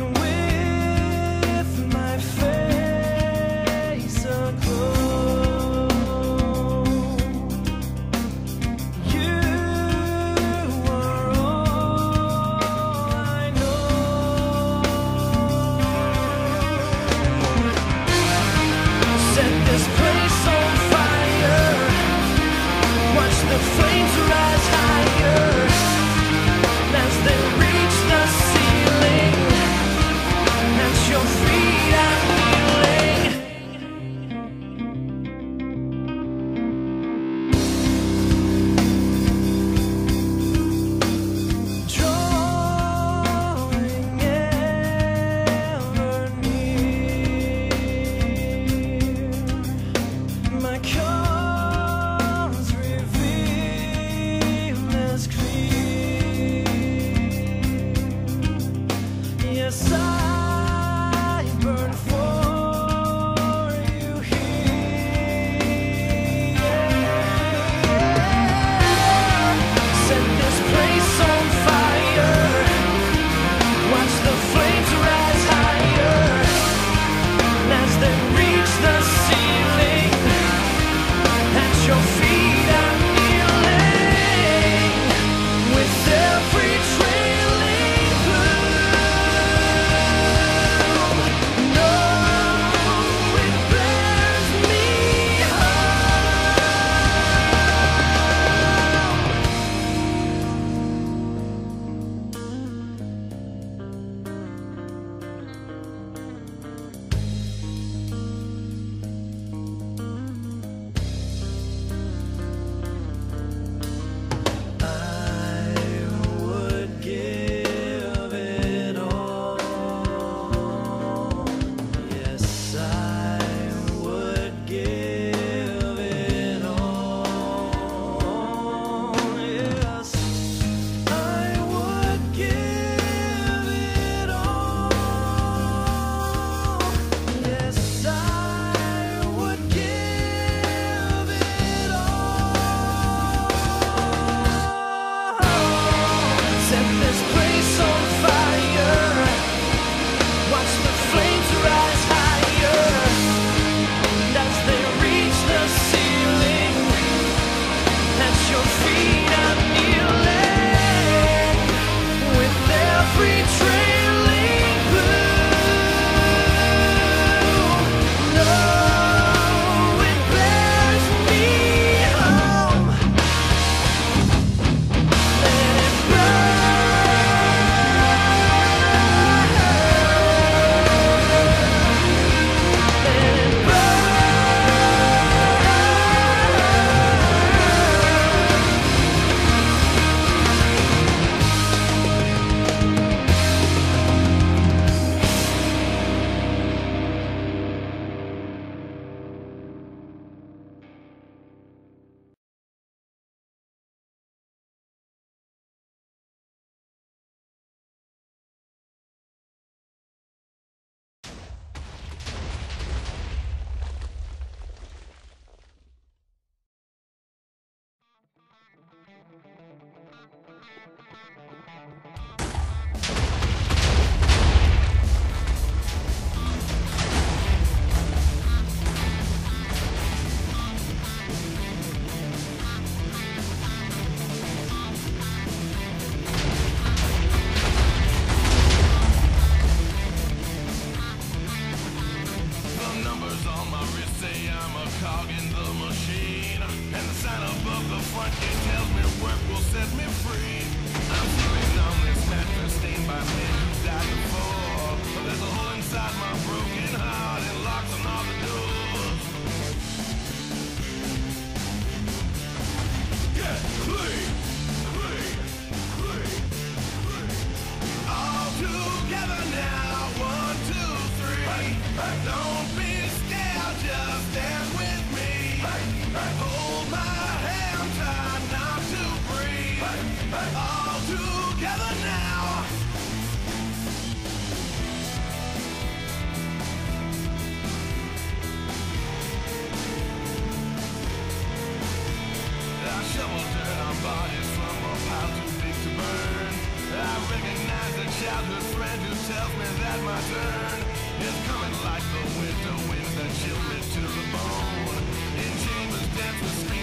and tells me work will set me free. I'm feeling this mattress stained by men died. There's a hole inside my broken heart, and locks on all the doors. I recognize a childhood friend who tells me that my turn Is coming like the winter wind that chill me to the bone. In chambers dance with